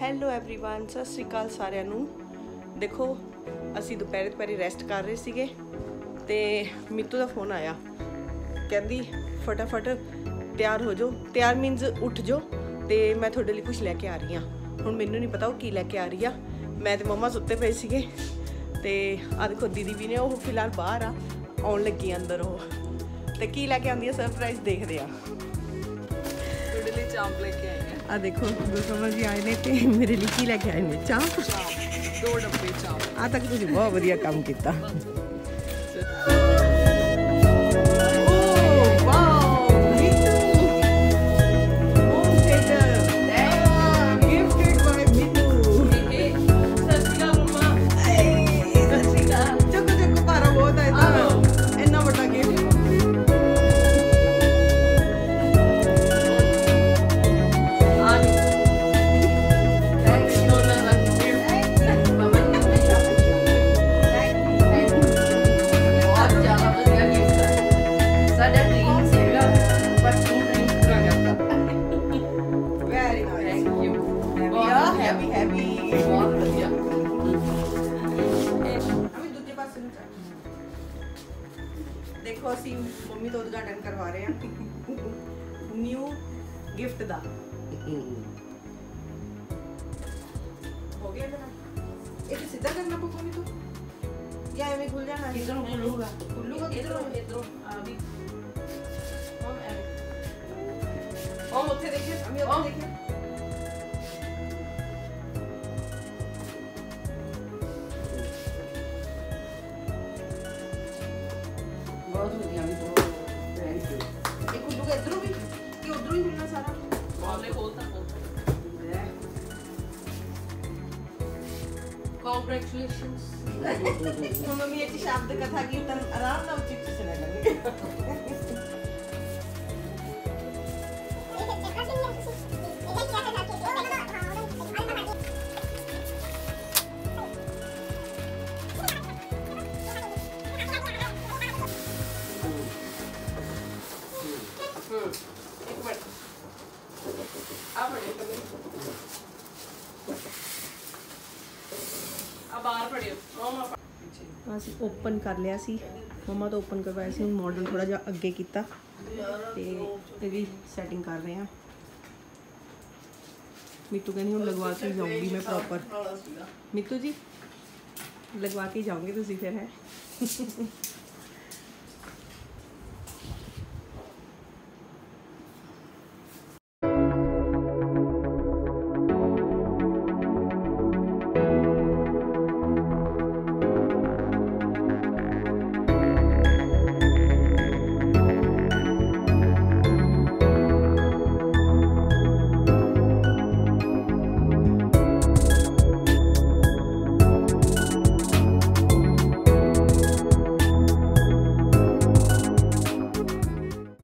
hello everyone ਸਤਿ ਸ਼੍ਰੀ ਅਕਾਲ ਸਾਰਿਆਂ ਨੂੰ ਦੇਖੋ ਅਸੀਂ ਦੁਪਹਿਰੇ ਦੁਪਹਿਰੇ ਰੈਸਟ ਕਰ ਰਹੇ ਸੀਗੇ ਤੇ ਮਿੱਤੂ ਦਾ ਫੋਨ ਆਇਆ ਕਹਿੰਦੀ ਫਟਾਫਟ ਤਿਆਰ ਹੋ ਜਾਓ ਤਿਆਰ ਮੀਨਸ ਉੱਠ ਜਾਓ ਤੇ ਮੈਂ ਤੁਹਾਡੇ ਲਈ ਕੁਝ ਲੈ ਕੇ ਆ ਰਹੀ ਹਾਂ ਹੁਣ ਮੈਨੂੰ ਨਹੀਂ ਪਤਾ ਉਹ ਕੀ ਲੈ ਕੇ ਆ ਰਹੀ ਆ ਮੈਂ ਤੇ ਮੰਮਾ ਸੁੱਤੇ ਪਏ ਸੀਗੇ ਤੇ ਆ ਦੇਖੋ ਦੀਦੀ ਵੀ ਨੇ ਉਹ ਫਿਲਹਾਲ ਬਾਹਰ ਆ ਆਉਣ ਲੱਗੀ ਆ ਅੰਦਰ ਉਹ ਤੇ ਕੀ ਲੈ ਕੇ ਆਉਂਦੀ ਆ ਸਰਪ੍ਰਾਈਜ਼ ਦੇਖਦੇ ਆ ਤੁਹਾਡੇ ਲਈ ਚਾਂਪ ਲੈ ਕੇ ਆਏ ਹਾਂ ਆ ਦੇਖੋ ਗੁਰਕਮਲ ਜੀ ਆਏ ਨੇ ਤੇ ਮੇਰੇ ਲਈ ਕੀ ਲੈ ਕੇ ਆਏ ਨੇ ਚਾਹ ਚਾਂਪ ਦੋ ਡੱਬੇ ਚਾਂਪ ਆ ਤੱਕ ਤੁਸੀਂ ਬਹੁਤ ਵਧੀਆ ਕੰਮ ਕੀਤਾ ਹੈਵੀ ਬਹੁਤ ਵਧੀਆ ਅਮੀ ਦੂਜੇ ਪਾਸੇ ਨੂੰ ਚੱਲ ਦੇਖੋ ਅਸੀਂ ਮੰਮੀ ਤੋਂ ਉਦਘਾਟਨ ਕਰਵਾ ਰਹੇ ਹਾਂ ਨਿਊ ਗਿਫਟ ਦਾ ਹੋ ਗਿਆ ਜਰਾ ਇਹ ਤੇ ਸਿੱਧਾ ਕਰਨਾ ਪਊਗਾ ਮੰਮੀ ਤੋਂ ਜਾਂ ਐਵੇਂ ਖੁੱਲ ਜਾਣਾ ਹੈ ਇਧਰੋਂ ਖੁੱਲੂਗਾ ਖੁੱਲੂਗਾ ਇਧਰੋਂ ਕਿਧਰੋਂ ਇਧਰੋਂ ਆ ਵੀ ਹਮ ਐਵੇਂ ਹਮ ਉੱਥੇ ਦੇਖਿਓ ਅਮੀ ਉੱਥੇ ਦੇਖਿਓ कॉन्ग्रेचुलेशंस मम्मी याची शाब्द कथा की आरामदायक चिप्स सिलेक्ट ਅਸੀਂ ਓਪਨ ਕਰ ਲਿਆ ਸੀ ਮਮਾ ਤੋਂ ਓਪਨ ਕਰਵਾਇਆ ਸੀ ਹੁਣ ਮਾਡਲ ਥੋੜਾ ਜਿਹਾ ਅੱਗੇ ਕੀਤਾ ਤੇ ਇਹਦੀ ਸੈਟਿੰਗ ਕਰ ਰਹੇ ਆ ਮਿੱਤੂ ਕਹਿੰਦੀ ਹੁਣ ਲਗਵਾ ਕੇ ਜਾਊਂਗੀ ਮੈਂ ਪ੍ਰੋਪਰ ਮਿੱਤੂ ਜੀ ਲਗਵਾ ਕੇ ਜਾਓਗੇ ਤੁਸੀਂ ਫਿਰ ਹੈ